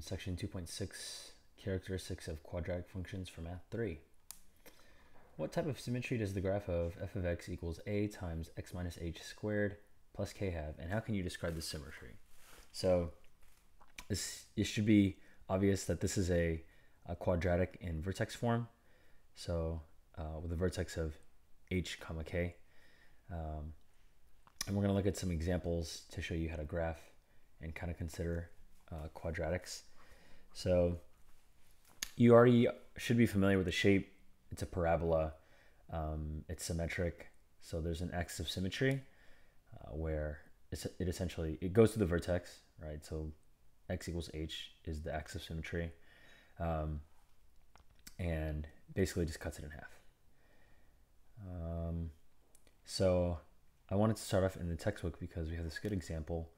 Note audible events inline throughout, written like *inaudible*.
section 2.6 characteristics of quadratic functions for math 3. What type of symmetry does the graph of f of x equals a times x minus h squared plus k have, and how can you describe the symmetry? So this, it should be obvious that this is a, a quadratic in vertex form. So uh, with a vertex of h comma k. Um, and we're going to look at some examples to show you how to graph and kind of consider uh, quadratics. So you already should be familiar with the shape. It's a parabola. Um, it's symmetric. So there's an axis of symmetry uh, where it essentially it goes to the vertex, right? So x equals h is the axis of symmetry, um, and basically just cuts it in half. Um, so I wanted to start off in the textbook because we have this good example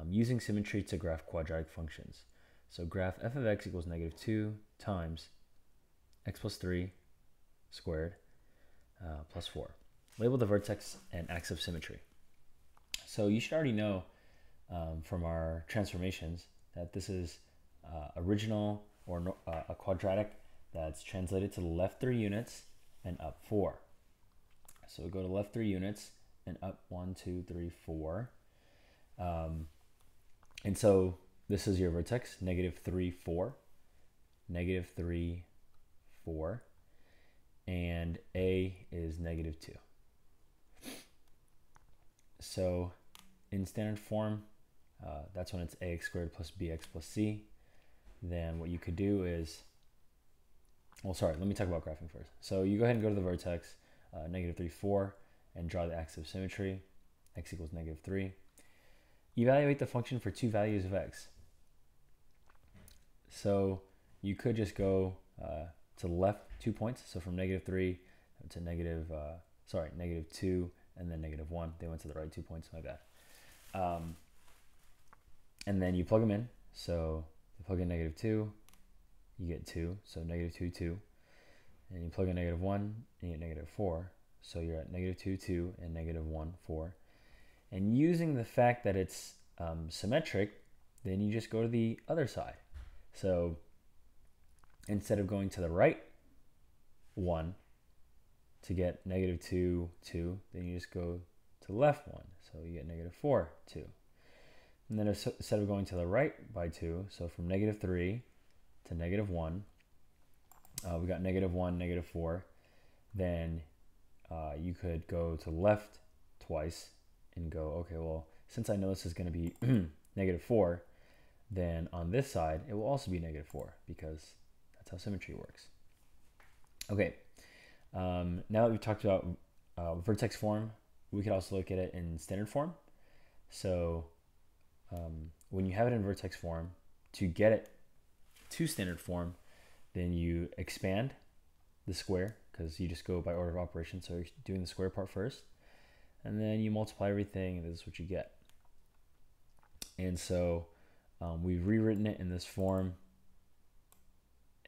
um, using symmetry to graph quadratic functions. So graph f of x equals negative 2 times x plus 3 squared uh, plus 4. Label the vertex and axis of symmetry. So you should already know um, from our transformations that this is uh, original or no, uh, a quadratic that's translated to the left 3 units and up 4. So go to left 3 units and up one, two, three, four. Um, and so this is your vertex, negative 3, 4, negative 3, 4, and A is negative 2. So in standard form, uh, that's when it's ax squared plus bx plus c. Then what you could do is, well, sorry, let me talk about graphing first. So you go ahead and go to the vertex, uh, negative 3, 4, and draw the axis of symmetry, x equals negative 3. Evaluate the function for two values of x. So you could just go uh, to the left two points, so from negative 3 to negative, uh, sorry, negative 2 and then negative 1. They went to the right two points, my bad. Um, and then you plug them in. So you plug in negative 2, you get 2, so negative 2, 2. And you plug in negative 1, and you get negative 4. So you're at negative 2, 2, and negative 1, 4. And using the fact that it's um, symmetric, then you just go to the other side. So instead of going to the right 1 to get negative 2, 2, then you just go to the left 1. So you get negative 4, 2. And then instead of going to the right by 2, so from negative 3 to negative 1, uh, we got negative 1, negative 4, then uh, you could go to left twice and go, okay, well, since I know this is going to be *clears throat* negative 4, then on this side, it will also be negative 4 because that's how symmetry works. Okay, um, now that we've talked about uh, vertex form, we could also look at it in standard form. So um, when you have it in vertex form, to get it to standard form, then you expand the square because you just go by order of operation. So you're doing the square part first, and then you multiply everything, and this is what you get. And so um, we've rewritten it in this form,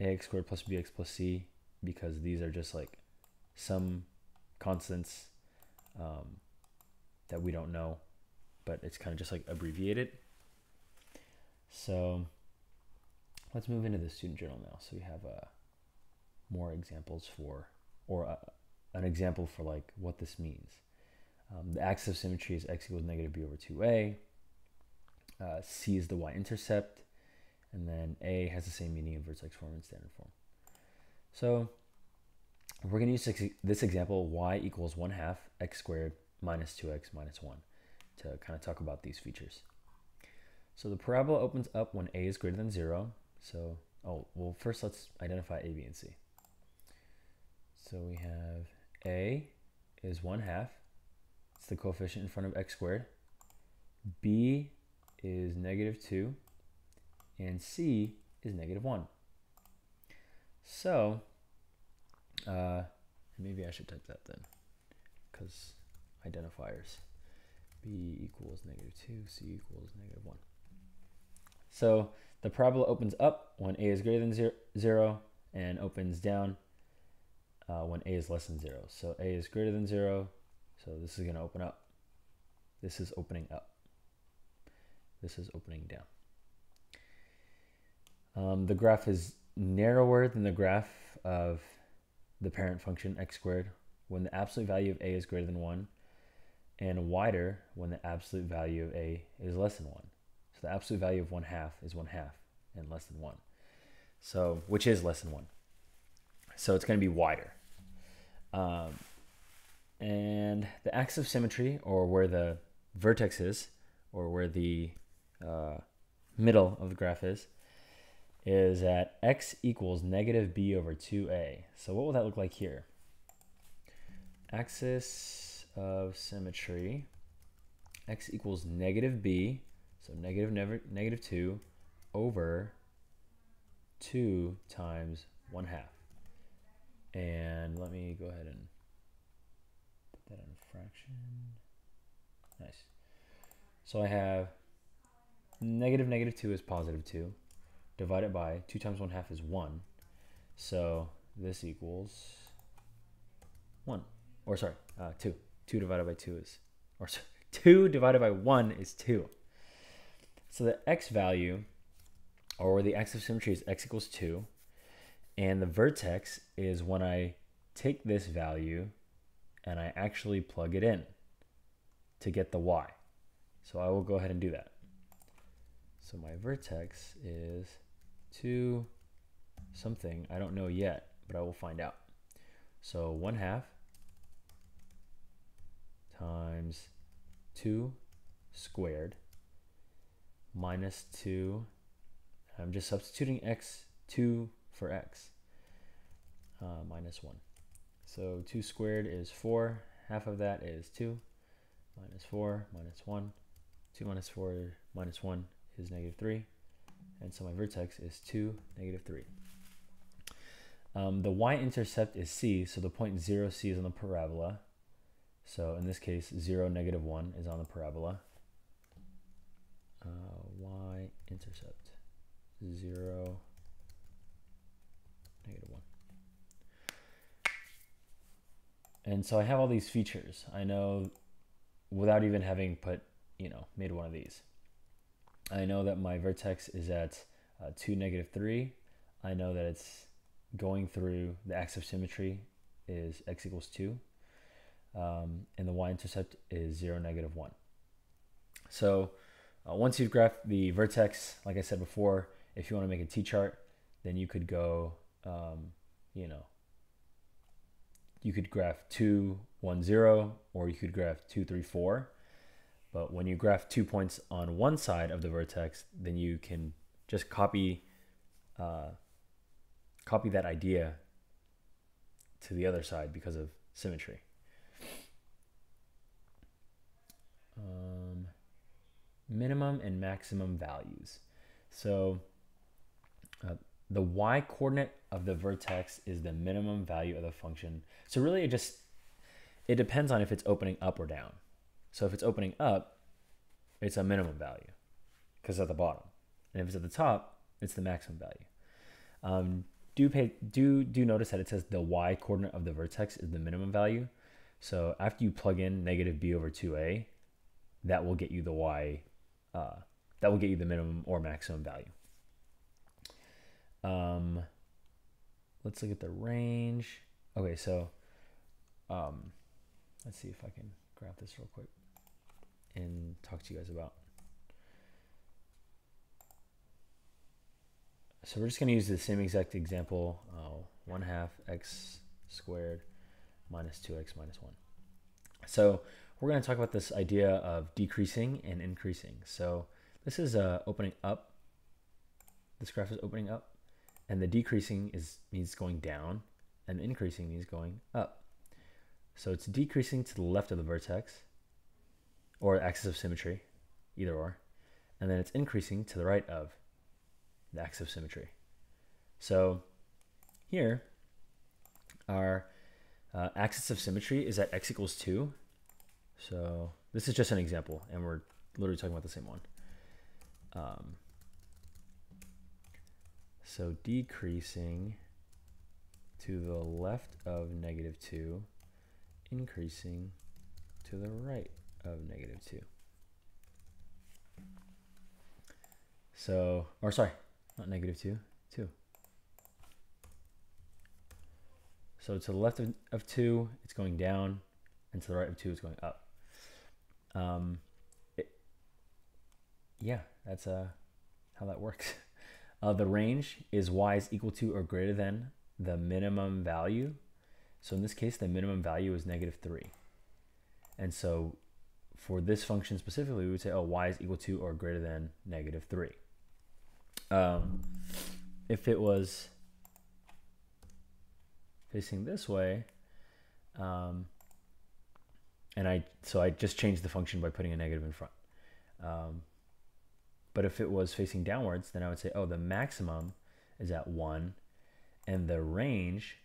ax squared plus bx plus c, because these are just like some constants um, that we don't know, but it's kind of just like abbreviated. So let's move into the student journal now. So we have uh, more examples for or a, an example for like what this means. Um, the axis of symmetry is x equals negative b over 2a. Uh, c is the y-intercept. And then a has the same meaning in vertex form and standard form. So we're going to use this example, y equals 1 half x squared minus 2x minus 1 to kind of talk about these features. So the parabola opens up when a is greater than 0. So, oh, well, first let's identify a, b, and c. So we have a is 1 half. It's the coefficient in front of x squared. b is negative 2. And c is negative 1. So, uh, maybe I should type that then, because identifiers. b equals negative 2, c equals negative 1. So the parabola opens up when a is greater than zero, 0 and opens down uh, when a is less than 0. So a is greater than 0, so this is going to open up. This is opening up. This is opening down. Um, the graph is narrower than the graph of the parent function x squared when the absolute value of a is greater than 1 and wider when the absolute value of a is less than 1. So the absolute value of 1 half is 1 half and less than 1. So, which is less than 1. So it's going to be wider. Um, and the axis of symmetry, or where the vertex is, or where the uh, middle of the graph is, is at x equals negative b over 2a. So what will that look like here? Axis of symmetry, x equals negative b, so negative, never, negative, negative 2 over 2 times 1 half. And let me go ahead and put that in a fraction. Nice. So I have negative negative 2 is positive 2 divided by 2 times 1 half is 1. So this equals 1. Or sorry, uh, 2. 2 divided by 2 is, or sorry, *laughs* 2 divided by 1 is 2. So the x value, or the axis of symmetry is x equals 2. And the vertex is when I take this value and I actually plug it in to get the y. So I will go ahead and do that. So my vertex is 2 something. I don't know yet, but I will find out. So 1 half times 2 squared minus 2. I'm just substituting x 2 for x uh, minus 1. So 2 squared is 4. Half of that is 2 minus 4 minus 1. 2 minus 4 minus 1 is negative 3. And so my vertex is 2, negative 3. Um, the y-intercept is c, so the point 0, c is on the parabola. So in this case, 0, negative 1 is on the parabola. Uh, y-intercept, 0, negative 1. And so I have all these features. I know without even having put, you know, made one of these. I know that my vertex is at uh, 2, negative 3. I know that it's going through the axis of symmetry is x equals 2. Um, and the y-intercept is 0, negative 1. So uh, once you've graphed the vertex, like I said before, if you want to make a t-chart, then you could go, um, you know, you could graph 2, 1, 0, or you could graph 2, 3, 4. But when you graph two points on one side of the vertex, then you can just copy uh, copy that idea to the other side because of symmetry. Um, minimum and maximum values. So uh, the y coordinate of the vertex is the minimum value of the function. So really it just it depends on if it's opening up or down. So if it's opening up, it's a minimum value because it's at the bottom. And if it's at the top, it's the maximum value. Um, do pay do do notice that it says the y coordinate of the vertex is the minimum value. So after you plug in negative b over 2a, that will get you the y, uh, that will get you the minimum or maximum value. Um, let's look at the range. Okay, so um, let's see if I can grab this real quick and talk to you guys about. So we're just going to use the same exact example, uh, 1 half x squared minus 2x minus 1. So we're going to talk about this idea of decreasing and increasing. So this is uh, opening up. This graph is opening up. And the decreasing is means going down. And increasing means going up. So it's decreasing to the left of the vertex or axis of symmetry, either or. And then it's increasing to the right of the axis of symmetry. So here, our uh, axis of symmetry is at x equals 2. So this is just an example, and we're literally talking about the same one. Um, so decreasing to the left of negative 2, increasing to the right of negative 2. So, or sorry, not negative 2, 2. So to the left of, of 2, it's going down, and to the right of 2, it's going up. Um, it, yeah, that's uh, how that works. *laughs* Uh, the range is y is equal to or greater than the minimum value. So in this case, the minimum value is negative 3. And so for this function specifically, we would say, oh, y is equal to or greater than negative 3. Um, if it was facing this way, um, and I so I just changed the function by putting a negative in front. Um, but if it was facing downwards, then I would say, oh, the maximum is at 1, and the range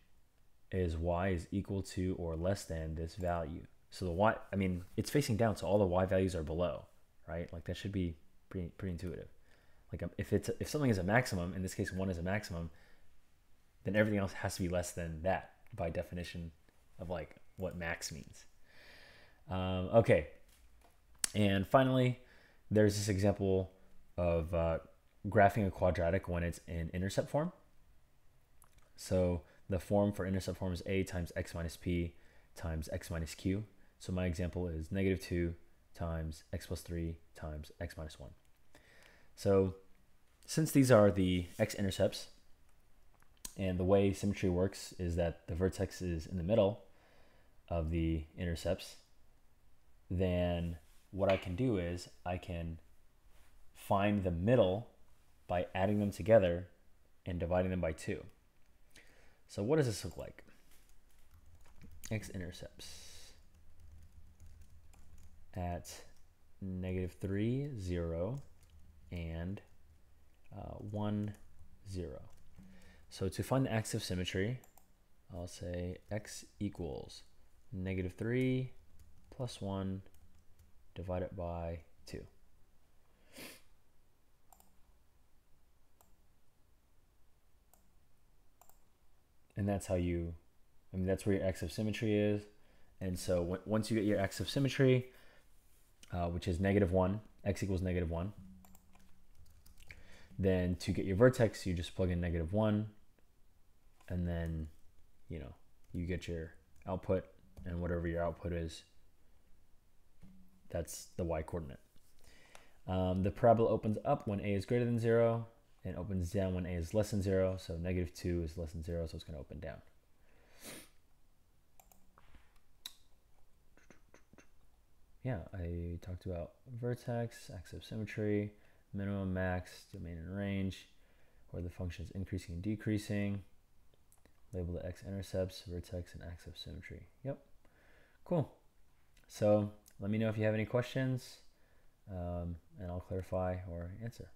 is y is equal to or less than this value. So the y, I mean, it's facing down, so all the y values are below, right? Like that should be pretty pretty intuitive. Like um, if it's if something is a maximum, in this case one is a maximum, then everything else has to be less than that by definition of like what max means. Um, okay, and finally, there's this example of uh, graphing a quadratic when it's in intercept form. So the form for intercept form is a times x minus p times x minus q. So my example is negative 2 times x plus 3 times x minus 1. So since these are the x-intercepts, and the way symmetry works is that the vertex is in the middle of the intercepts, then what I can do is I can find the middle by adding them together and dividing them by 2. So what does this look like? X-intercepts at negative 3, 0, and uh, 1, 0. So to find the axis of symmetry, I'll say x equals negative 3 plus 1 divided by 2. And that's how you, I mean, that's where your axis of symmetry is. And so once you get your axis of symmetry, uh, which is negative 1, x equals negative 1, then to get your vertex, you just plug in negative 1, and then, you know, you get your output, and whatever your output is, that's the y coordinate. Um, the parabola opens up when a is greater than 0, and opens down when a is less than 0. So negative 2 is less than 0, so it's going to open down. Yeah, I talked about vertex, axis of symmetry, minimum, max, domain and range, where the function is increasing and decreasing. Label the x-intercepts, vertex, and axis of symmetry. Yep, cool. So let me know if you have any questions, um, and I'll clarify or answer.